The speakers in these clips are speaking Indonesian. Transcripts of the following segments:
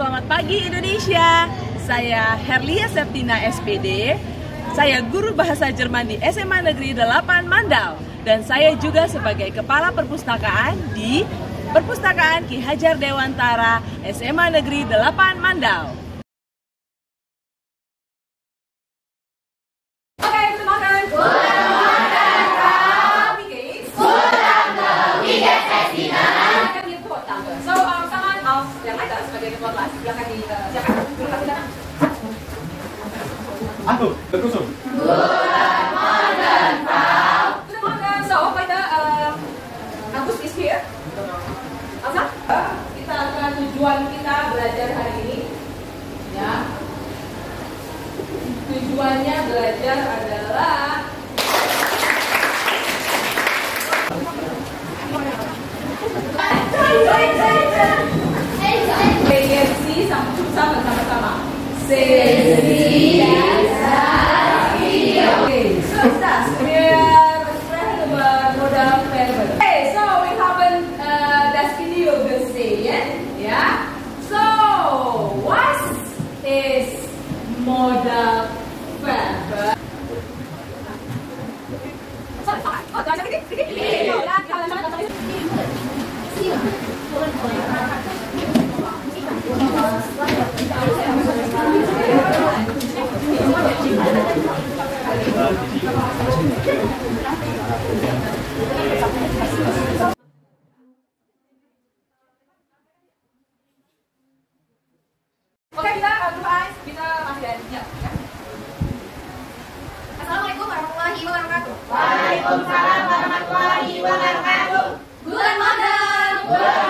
selamat pagi Indonesia. Saya Herlia Septina SPD. Saya guru bahasa Jerman di SMA Negeri 8 Mandal dan saya juga sebagai kepala perpustakaan di Perpustakaan Ki Hajar Dewantara SMA Negeri 8 Mandal. Silakan di, äh, silakan. Kasih, silakan. Anu, terkusum. Guten Morgen. So, heute, ähm, August is here. Elsa? Kita akan tujuan kita belajar hari ini. Ya. Tujuannya belajar adalah sama sama-sama. Sensi Oke, so. Wir sprechen über Modal. Okay, so we haben äh, das Video gesehen. Ja? So, was ist Modal Verben? Sorry, Waalaikumsalam warahmatullahi wabarakatuh. Guten Morgen.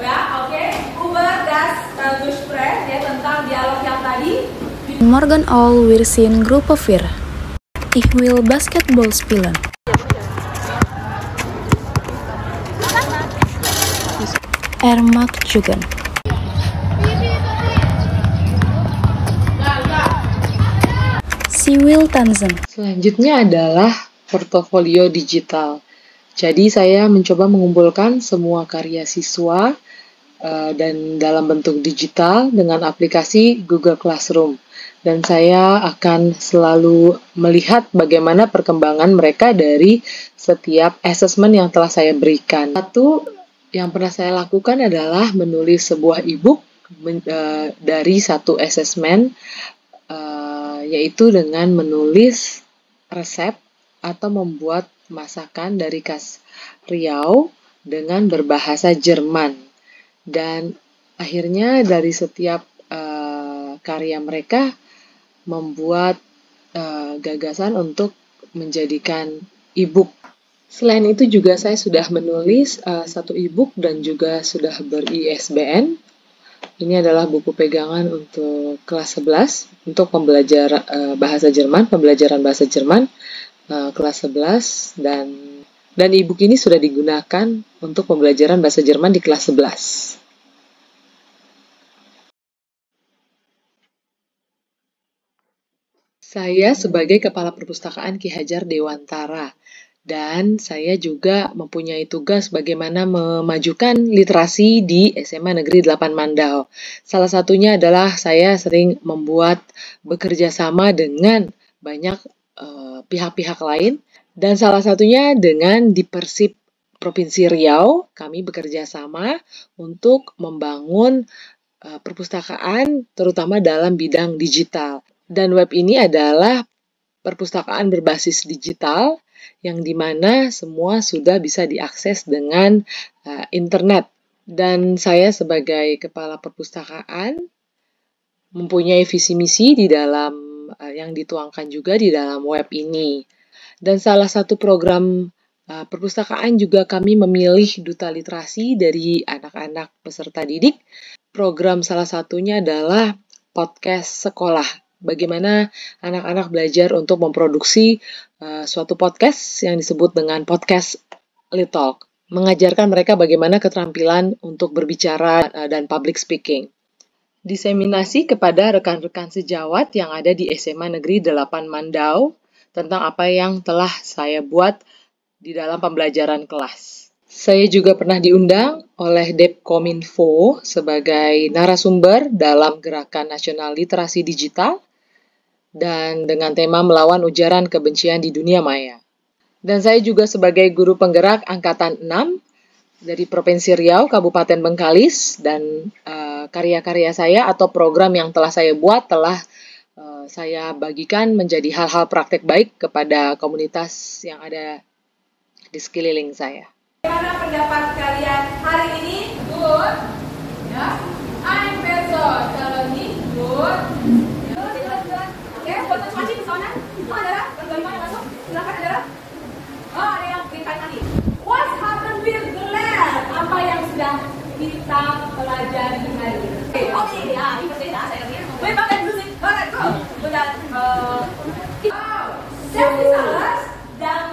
Ya, oke. Über das Gespräch ya tentang dialog yang tadi. Morgen all wir sind Gruppe 4. Ich will Basketball spielen. Er mag. Sie will tanzen. Selanjutnya adalah portofolio digital. Jadi saya mencoba mengumpulkan semua karya siswa eh, dan dalam bentuk digital dengan aplikasi Google Classroom. Dan saya akan selalu melihat bagaimana perkembangan mereka dari setiap assessment yang telah saya berikan. Satu yang pernah saya lakukan adalah menulis sebuah e-book eh, dari satu assessment eh, yaitu dengan menulis resep atau membuat masakan dari khas Riau dengan berbahasa Jerman. Dan akhirnya dari setiap eh, karya mereka membuat eh, gagasan untuk menjadikan e-book. Selain itu juga saya sudah menulis eh, satu e-book dan juga sudah ber-ISBN. Ini adalah buku pegangan untuk kelas 11 untuk pembelajaran eh, bahasa Jerman, pembelajaran bahasa Jerman eh, kelas 11 dan dan e-book ini sudah digunakan untuk pembelajaran bahasa Jerman di kelas 11. Saya sebagai Kepala Perpustakaan Ki Hajar Dewantara dan saya juga mempunyai tugas bagaimana memajukan literasi di SMA Negeri 8 Mandau. Salah satunya adalah saya sering membuat bekerja sama dengan banyak eh, pihak-pihak lain dan salah satunya dengan di Persib Provinsi Riau kami bekerja sama untuk membangun eh, perpustakaan terutama dalam bidang digital. Dan web ini adalah perpustakaan berbasis digital yang di mana semua sudah bisa diakses dengan uh, internet. Dan saya sebagai kepala perpustakaan mempunyai visi misi di dalam uh, yang dituangkan juga di dalam web ini. Dan salah satu program Uh, perpustakaan juga kami memilih duta literasi dari anak-anak peserta didik. Program salah satunya adalah podcast sekolah. Bagaimana anak-anak belajar untuk memproduksi uh, suatu podcast yang disebut dengan podcast Litalk. Mengajarkan mereka bagaimana keterampilan untuk berbicara uh, dan public speaking diseminasi kepada rekan-rekan sejawat yang ada di SMA Negeri 8 Mandau tentang apa yang telah saya buat di dalam pembelajaran kelas. Saya juga pernah diundang oleh Depkominfo sebagai narasumber dalam Gerakan Nasional Literasi Digital dan dengan tema melawan ujaran kebencian di dunia maya. Dan saya juga sebagai guru penggerak angkatan 6 dari Provinsi Riau, Kabupaten Bengkalis, dan uh, karya-karya saya atau program yang telah saya buat telah uh, saya bagikan menjadi hal-hal praktek baik kepada komunitas yang ada di sekeliling saya. Bagaimana pendapat kalian hari ini? Good. Ya. I'm better. Kalau ini good. Good, good, good. Oke, foto swatching di sana. Oh, ada? Bagaimana masuk? Silakan ada? Oh, ada yang bintang tadi. What happened with glad? Apa yang sudah kita pelajari hari ini? Oke, okay, ya, ini berbeda saya lihat. Wait, pakai musik. Alright, go. Sudah. Uh,